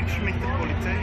met de politie.